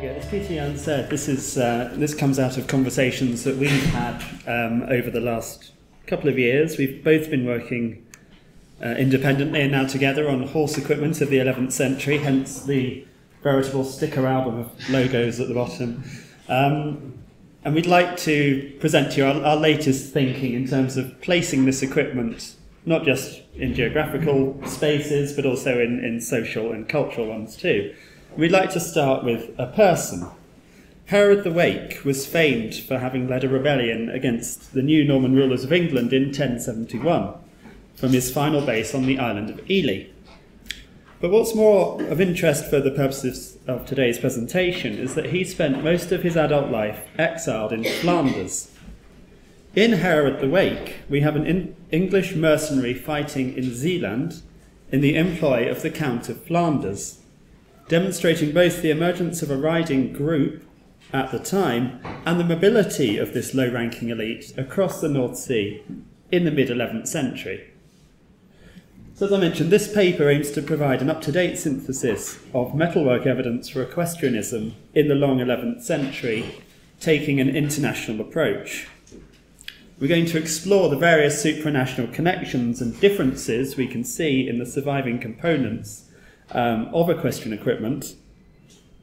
go. As Pieterjan said, this is uh, this comes out of conversations that we've had um, over the last couple of years. We've both been working uh, independently and now together on horse equipment of the 11th century, hence the veritable sticker album of logos at the bottom. Um, and we'd like to present to you our, our latest thinking in terms of placing this equipment not just in geographical spaces, but also in, in social and cultural ones too. We'd like to start with a person. Hereward the Wake was famed for having led a rebellion against the new Norman rulers of England in 1071 from his final base on the island of Ely. But what's more of interest for the purposes of today's presentation is that he spent most of his adult life exiled in Flanders. In Hereward the Wake, we have an English mercenary fighting in Zeeland in the employ of the Count of Flanders demonstrating both the emergence of a riding group at the time and the mobility of this low ranking elite across the North Sea in the mid 11th century. So, as I mentioned, this paper aims to provide an up to date synthesis of metalwork evidence for equestrianism in the long 11th century, taking an international approach. We're going to explore the various supranational connections and differences we can see in the surviving components um, of equestrian equipment,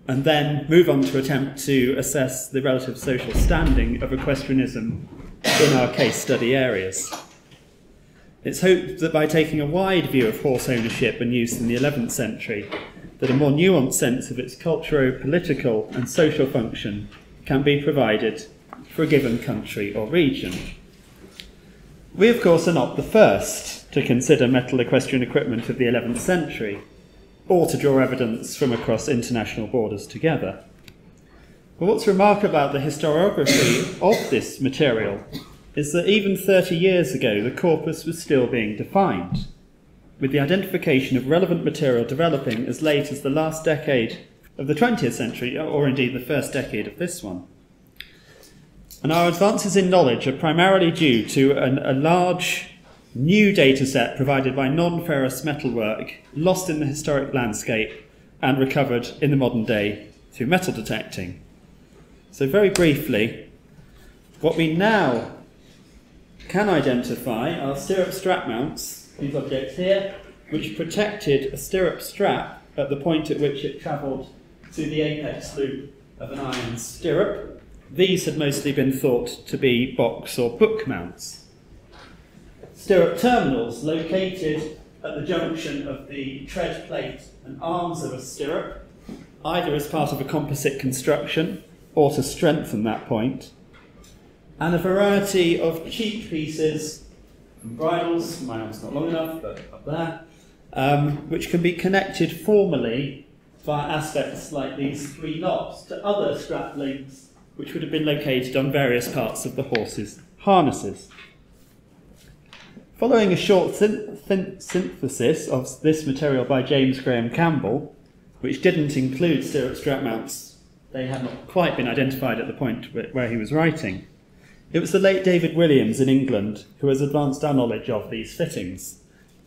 and then move on to attempt to assess the relative social standing of equestrianism in our case study areas. It's hoped that by taking a wide view of horse ownership and use in the 11th century, that a more nuanced sense of its cultural, political, and social function can be provided for a given country or region. We, of course, are not the first to consider metal equestrian equipment of the 11th century or to draw evidence from across international borders together. But what's remarkable about the historiography of this material is that even 30 years ago the corpus was still being defined, with the identification of relevant material developing as late as the last decade of the 20th century, or indeed the first decade of this one. And our advances in knowledge are primarily due to an, a large new data set provided by non-ferrous metalwork lost in the historic landscape and recovered in the modern day through metal detecting. So very briefly, what we now can identify are stirrup strap mounts, these objects here, which protected a stirrup strap at the point at which it travelled to the apex loop of an iron stirrup. These had mostly been thought to be box or book mounts stirrup terminals located at the junction of the tread plate and arms of a stirrup, either as part of a composite construction or to strengthen that point, and a variety of cheek pieces and bridles, my arm's not long enough, but up there, um, which can be connected formally via aspects like these three knots to other strap links which would have been located on various parts of the horse's harnesses. Following a short synthesis of this material by James Graham Campbell, which didn't include stirrup strap mounts, they had not quite been identified at the point where he was writing. It was the late David Williams in England who has advanced our knowledge of these fittings.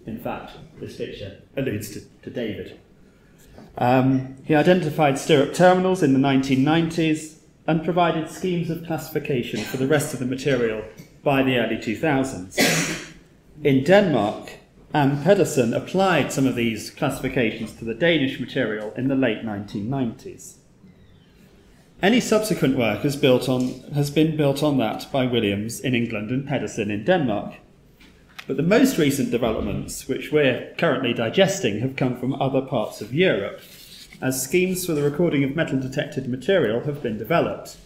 In fact, this picture alludes to, to David. Um, he identified stirrup terminals in the 1990s and provided schemes of classification for the rest of the material by the early 2000s. In Denmark, Anne Pedersen applied some of these classifications to the Danish material in the late 1990s. Any subsequent work has, built on, has been built on that by Williams in England and Pedersen in Denmark. But the most recent developments, which we're currently digesting, have come from other parts of Europe, as schemes for the recording of metal detected material have been developed.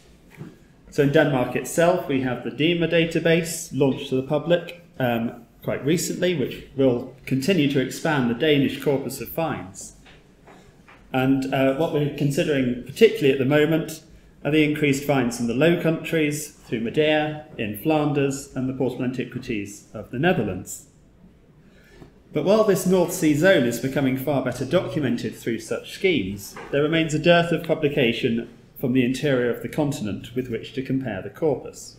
So in Denmark itself, we have the DIME database launched to the public, um, quite recently, which will continue to expand the Danish corpus of finds. And uh, what we're considering particularly at the moment are the increased finds in the Low Countries, through MEDEA, in Flanders, and the portable antiquities of the Netherlands. But while this North Sea zone is becoming far better documented through such schemes, there remains a dearth of publication from the interior of the continent with which to compare the corpus.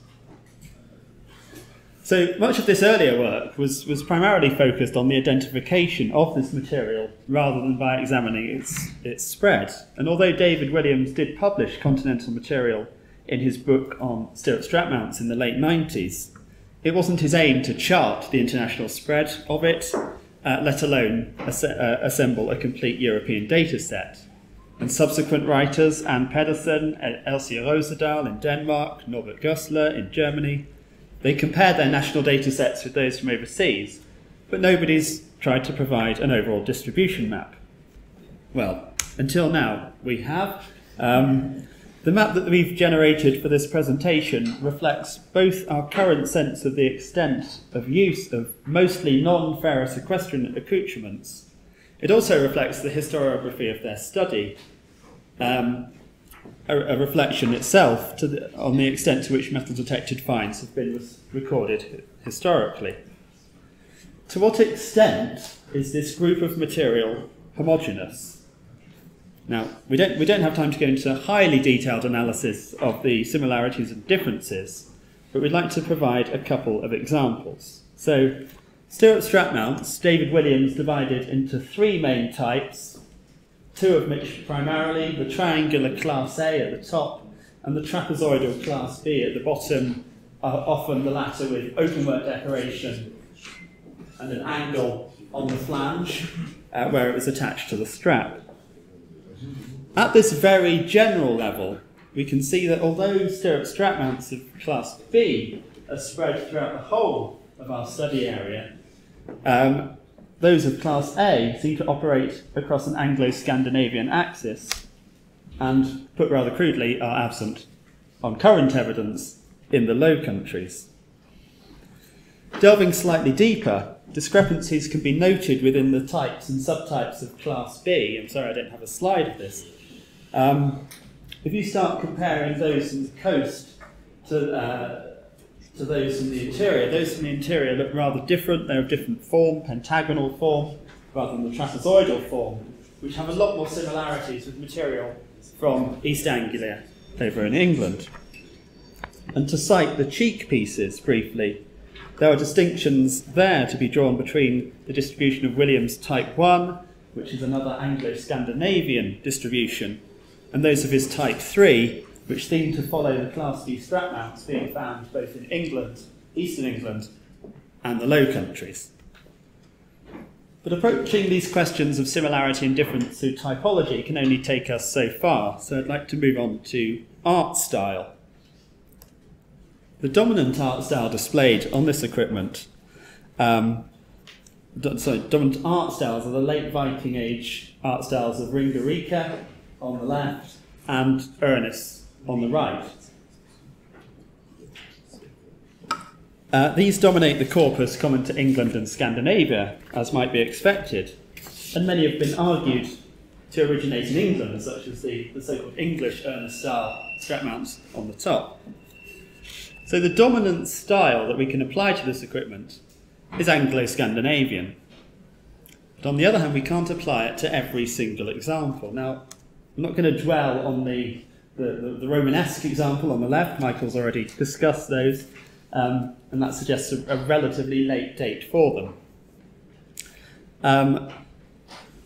So much of this earlier work was, was primarily focused on the identification of this material rather than by examining its, its spread. And although David Williams did publish continental material in his book on stirrup strap mounts in the late 90s, it wasn't his aim to chart the international spread of it, uh, let alone as- uh, assemble a complete European data set. And subsequent writers, Anne Pedersen, Else Roesdahl in Denmark, Norbert Gössler in Germany, they compare their national data sets with those from overseas, but nobody's tried to provide an overall distribution map. Well, until now, we have. Um, the map that we've generated for this presentation reflects both our current sense of the extent of use of mostly non-ferrous equestrian accoutrements. It also reflects the historiography of their study, um, a, a, reflection itself the, on the extent to which metal detected finds have been recorded historically. To what extent is this group of material homogeneous? Now, we don't, we don't have time to go into a highly detailed analysis of the similarities and differences, but we'd like to provide a couple of examples. So, stirrup strap mounts, David Williams divided into three main types two of which primarily the triangular class A at the top and the trapezoidal class B at the bottom, are often the latter with openwork decoration and an angle on the flange uh, where it was attached to the strap. At this very general level, we can see that although stirrup strap mounts of class B are spread throughout the whole of our study area, um, those of Class A seem to operate across an Anglo Scandinavian axis and, put rather crudely, are absent on current evidence in the Low Countries. Delving slightly deeper, discrepancies can be noted within the types and subtypes of Class B. I'm sorry I don't have a slide of this. Um, if you start comparing those from the coast to uh, to those in the interior. Those in the interior look rather different. They're of different form, pentagonal form, rather than the trapezoidal form, which have a lot more similarities with material from East Anglia over in England. And to cite the cheek pieces briefly, there are distinctions there to be drawn between the distribution of Williams Type 1, which is another Anglo Scandinavian distribution, and those of his Type 3, which seem to follow the Class B strap mounts being found both in England, eastern England, and the Low Countries. But approaching these questions of similarity and difference through typology can only take us so far, so I'd like to move on to art style. The dominant art style displayed on this equipment, um, sorry, dominant art styles are the late Viking Age art styles of Ringerike on the left and Urnes on the right. Uh, these dominate the corpus common to England and Scandinavia, as might be expected, and many have been argued to originate in England, such as the, the so called English Urnes style strap mounts on the top. So the dominant style that we can apply to this equipment is Anglo Scandinavian. But on the other hand, we can't apply it to every single example. Now, I'm not going to dwell on the the, the, the, Romanesque example on the left, Michael's already discussed those, um, and that suggests a, a, relatively late date for them. Um,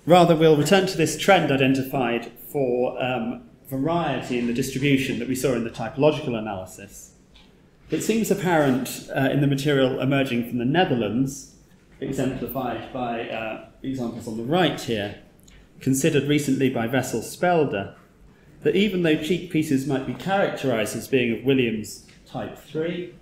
rather, we'll return to this trend identified for um, variety in the distribution that we saw in the typological analysis. It seems apparent uh, in the material emerging from the Netherlands, exemplified by uh, examples on the right here, considered recently by Vessel Spelder, that even though cheek pieces might be characterised as being of Williams type 3,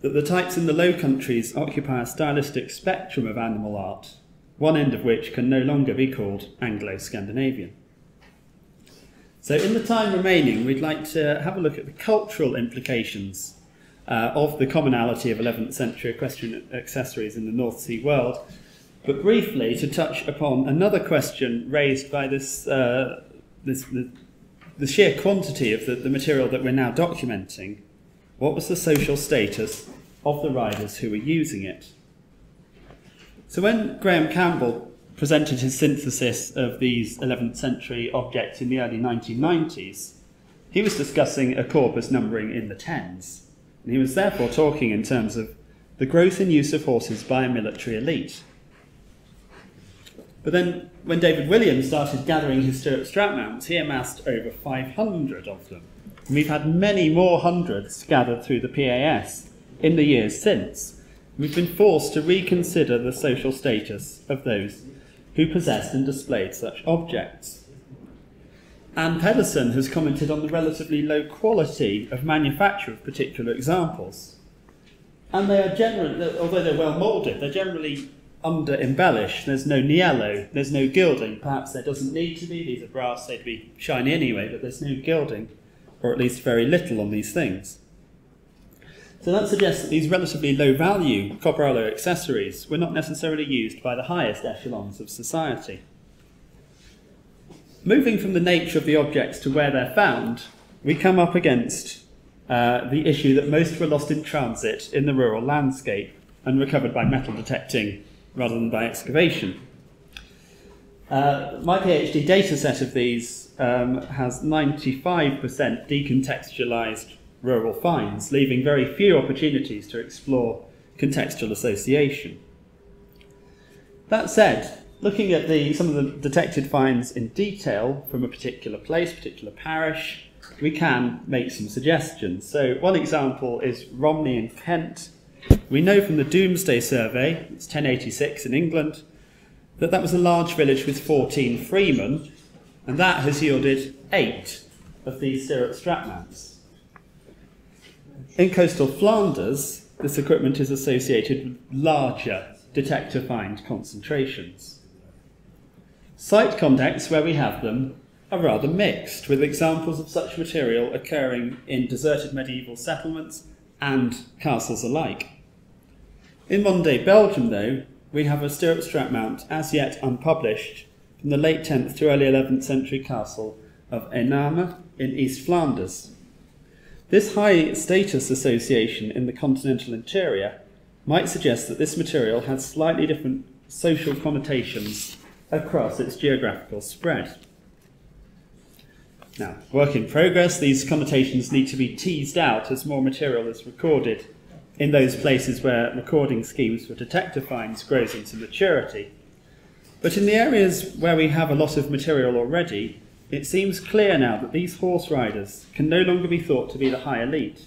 that the types in the Low Countries occupy a stylistic spectrum of animal art, one end of which can no longer be called Anglo Scandinavian. So, in the time remaining, we'd like to have a look at the cultural implications uh, of the commonality of 11th century equestrian accessories in the North Sea world, but briefly to touch upon another question raised by this uh, this, the, the sheer quantity of the, the material that we're now documenting, what was the social status of the riders who were using it? So when Graham Campbell presented his synthesis of these 11th century objects in the early 1990s, he was discussing a corpus numbering in the tens. And he was therefore talking in terms of the growth in use of horses by a military elite. But then, when David Williams started gathering his Stirrup strap mounts, he amassed over 500 of them. And we've had many more hundreds gathered through the PAS in the years since. We've been forced to reconsider the social status of those who possessed and displayed such objects. Anne Pedersen has commented on the relatively low quality of manufacture of particular examples. And they are generally, although they're well moulded, they're generally under embellish. There's no niello, there's no gilding. Perhaps there doesn't need to be. These are brass, they'd be shiny anyway, but there's no gilding, or at least very little on these things. So that suggests that these relatively low value copper alloy accessories were not necessarily used by the highest echelons of society. Moving from the nature of the objects to where they're found, we come up against uh, the issue that most were lost in transit in the rural landscape and recovered by metal detecting rather than by excavation. Uh, my PhD data set of these um, has 95% decontextualized rural finds, leaving very few opportunities to explore contextual association. That said, looking at the, some of the detected finds in detail from a particular place, particular parish, we can make some suggestions. So, one example is Romney in Kent. We know from the Domesday Survey, it's 1086 in England, that that was a large village with 14 freemen, and that has yielded eight of these stirrup strap. In coastal Flanders, this equipment is associated with larger detector find concentrations. Site contexts where we have them are rather mixed, with examples of such material occurring in deserted medieval settlements and castles alike. In modern day Belgium, though, we have a stirrup strap mount as yet unpublished from the late 10th to early 11th century castle of Ename in East Flanders. This high status association in the continental interior might suggest that this material has slightly different social connotations across its geographical spread. Now, work in progress, these connotations need to be teased out as more material is recorded in those places where recording schemes for detector finds grows into maturity. But in the areas where we have a lot of material already, it seems clear now that these horse riders can no longer be thought to be the high elite.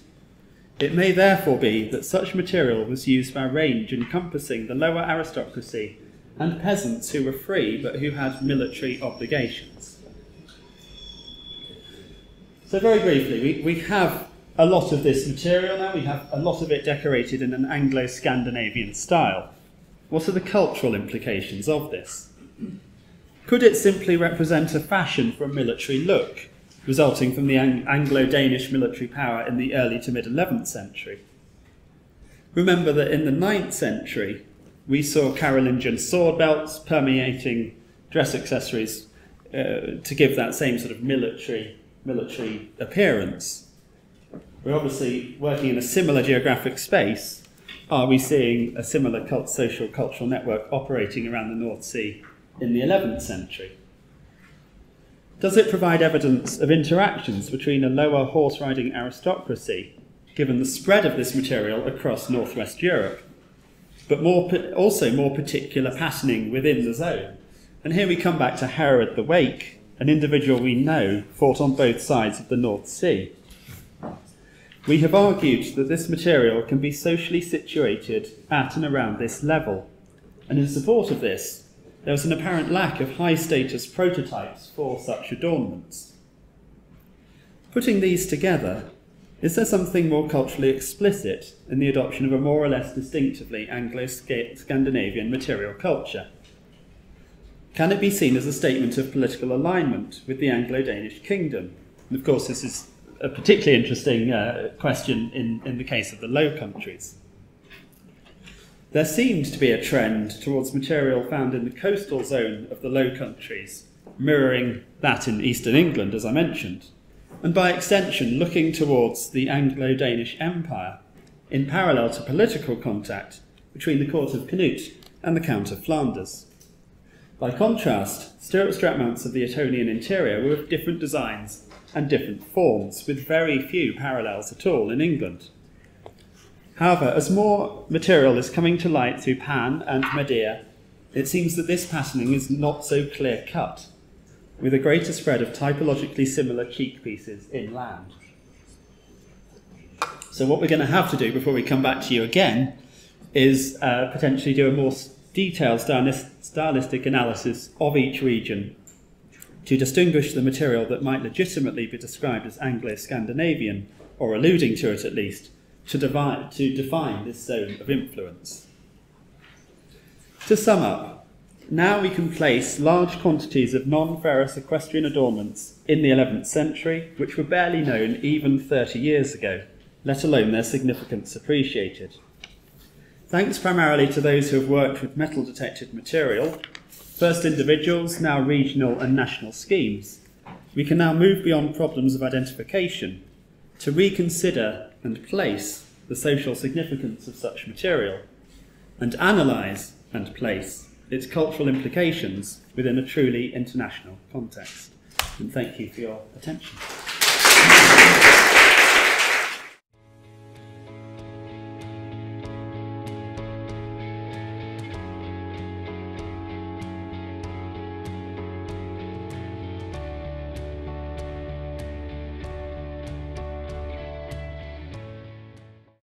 It may therefore be that such material was used by range encompassing the lower aristocracy and peasants who were free but who had military obligations. So, very briefly, we, we have a lot of this material now, we have a lot of it decorated in an Anglo Scandinavian style. What are the cultural implications of this? Could it simply represent a fashion for a military look, resulting from the Anglo Danish military power in the early to mid 11th century? Remember that in the 9th century, we saw Carolingian sword belts permeating dress accessories uh, to give that same sort of military, military appearance. We're obviously working in a similar geographic space. Are we seeing a similar cult, social cultural network operating around the North Sea in the 11th century? Does it provide evidence of interactions between a lower horse riding aristocracy, given the spread of this material across northwest Europe, but more, also more particular patterning within the zone? And here we come back to Hereward the Wake, an individual we know fought on both sides of the North Sea. We have argued that this material can be socially situated at and around this level, and in support of this, there was an apparent lack of high status prototypes for such adornments. Putting these together, is there something more culturally explicit in the adoption of a more or less distinctively Anglo Scandinavian material culture? Can it be seen as a statement of political alignment with the Anglo Danish kingdom? And of course, this is a particularly interesting uh, question in, in the case of the Low Countries. There seems to be a trend towards material found in the coastal zone of the Low Countries, mirroring that in eastern England, as I mentioned, and by extension looking towards the Anglo Danish Empire in parallel to political contact between the court of Canute and the Count of Flanders. By contrast, stirrup strap mounts of the Etonian interior were of different designs and different forms, with very few parallels at all in England. However, as more material is coming to light through Pan and Medea, it seems that this patterning is not so clear cut, with a greater spread of typologically similar cheek pieces inland. So, what we're going to have to do before we come back to you again is uh, potentially do a more detailed stylistic analysis of each region to distinguish the material that might legitimately be described as Anglo Scandinavian, or alluding to it at least, to, divide, to define this zone of influence. To sum up, now we can place large quantities of non ferrous equestrian adornments in the 11th century, which were barely known even 30 years ago, let alone their significance appreciated. Thanks primarily to those who have worked with metal detected material, first individuals, now regional and national schemes, we can now move beyond problems of identification to reconsider and place the social significance of such material and analyse and place its cultural implications within a truly international context. And thank you for your attention.